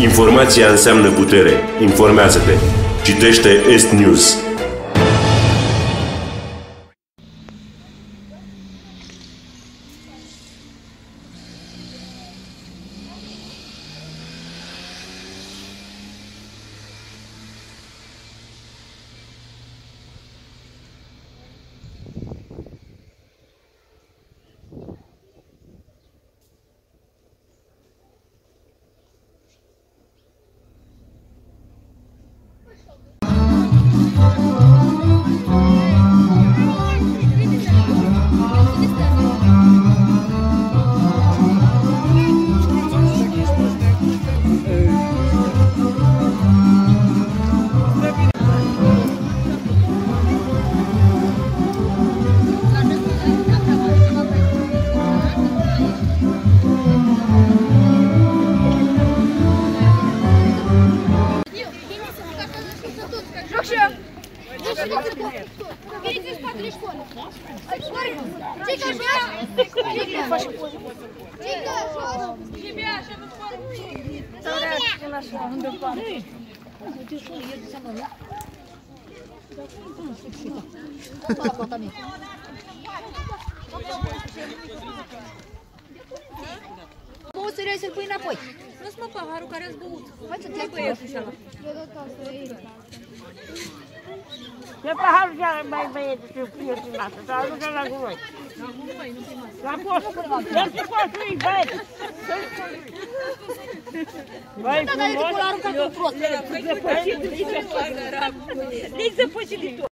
Informația înseamnă putere. Informează-te. Citește Est News. Жоқ ше. Берите спатри школы. Тика жош. Тика жош. Тебя, сейчас мы спорим. Тогда ты нашла. Ну ты что, еду сама, да? Папа там. Băut să-l iei să-l pui înapoi. Nu-ți mă paharul care ați băut. Hai să-ți iei cu așa. Eu tot asta, E pe harul cea mai băieți și prieteni noastre, să ajungă la gunoi. La post, el se post lui, băieți. Băi, frumos, eu, eu, eu, eu, eu, eu, eu, eu, eu, eu, eu, eu, eu, eu, eu, eu, eu, eu, eu,